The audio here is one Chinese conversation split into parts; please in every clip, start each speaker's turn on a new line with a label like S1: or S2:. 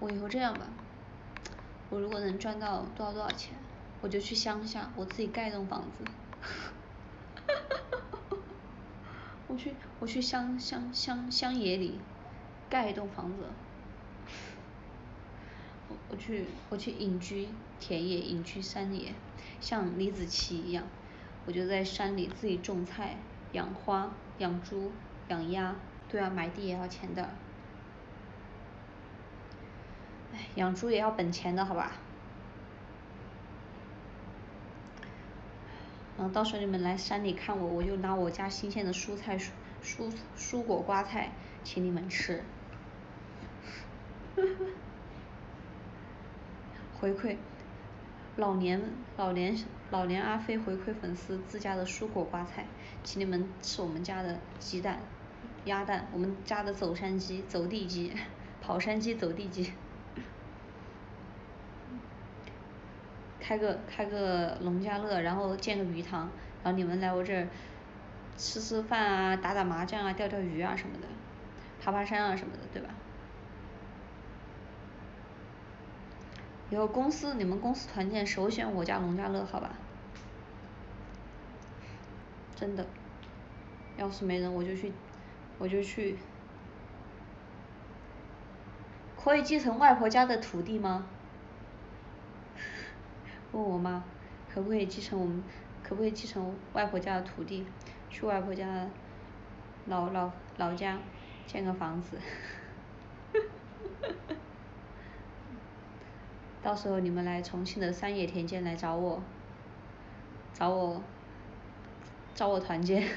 S1: 我以后这样吧，我如果能赚到多少多少钱，我就去乡下，我自己盖一栋房子。我去，我去乡乡乡乡野里盖一栋房子。我我去我去隐居田野，隐居山野，像李子柒一样，我就在山里自己种菜、养花、养猪、养鸭。对啊，买地也要钱的。养猪也要本钱的好吧？然后到时候你们来山里看我，我就拿我家新鲜的蔬菜、蔬蔬蔬果、瓜菜请你们吃。回馈老年老年老年阿飞回馈粉丝自家的蔬果瓜菜，请你们吃我们家的鸡蛋、鸭蛋，我们家的走山鸡、走地鸡、跑山鸡、走地鸡。开个开个农家乐，然后建个鱼塘，然后你们来我这儿吃吃饭啊，打打麻将啊，钓钓鱼啊什么的，爬爬山啊什么的，对吧？以后公司你们公司团建首选我家农家乐，好吧？真的，要是没人我就去，我就去。可以继承外婆家的土地吗？问我妈，可不可以继承我们，可不可以继承外婆家的土地，去外婆家老老老家建个房子。到时候你们来重庆的山野田间来找我，找我，找我团建。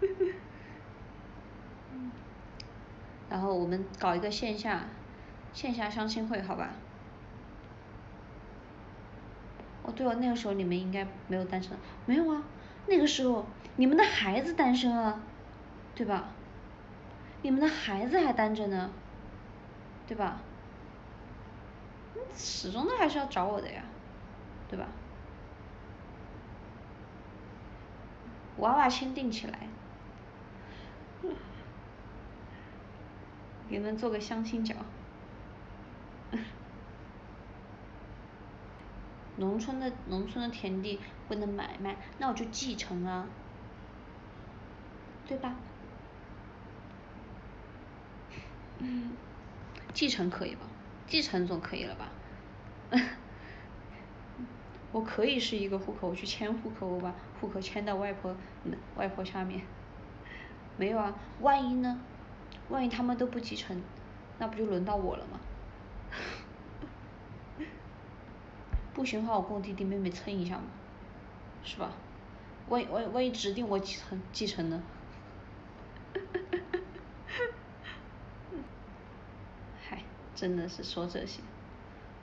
S1: 然后我们搞一个线下，线下相亲会，好吧？哦对哦，那个时候你们应该没有单身，没有啊，那个时候你们的孩子单身啊，对吧？你们的孩子还单着呢，对吧？始终都还是要找我的呀，对吧？娃娃亲定起来，给你们做个相亲角。农村的农村的田地不能买卖，那我就继承啊，对吧？继承可以吧？继承总可以了吧？我可以是一个户口，我去迁户口，我把户口迁到外婆外婆下面。没有啊，万一呢？万一他们都不继承，那不就轮到我了吗？不行的话，我跟我弟弟妹妹蹭一下嘛，是吧？万一万万一指定我继承继承呢？嗨，真的是说这些，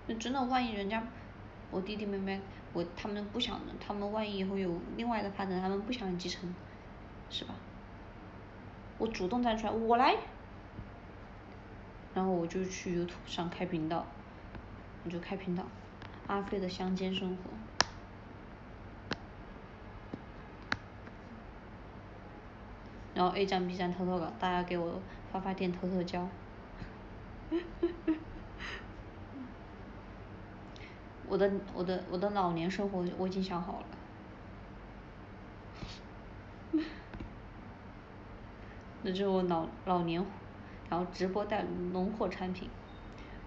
S1: 那真的万一人家我弟弟妹妹我他们不想，他们万一以后有另外的发展，他们不想继承，是吧？我主动站出来，我来，然后我就去 YouTube 上开频道，我就开频道。阿飞的乡间生活，然后 A 站 B 站偷偷搞，大家给我发发电，偷偷交。我的我的我的老年生活我已经想好了，那就是我老老年，然后直播带农货产品，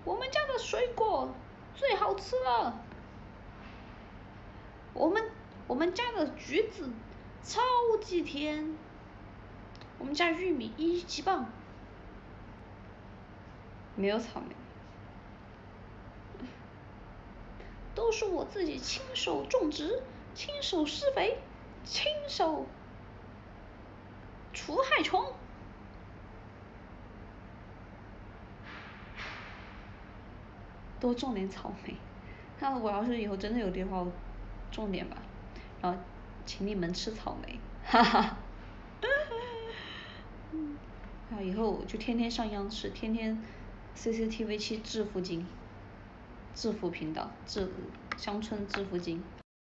S1: 我们家的水果。最好吃了，我们我们家的橘子超级甜，我们家玉米一级棒，没有草莓，都是我自己亲手种植、亲手施肥、亲手除害虫。多种点草莓，那我要是以后真的有地方，种点吧，然后请你们吃草莓，哈哈，啊以后我就天天上央视，天天 CCTV 七致富经，致富频道，致乡村致富经，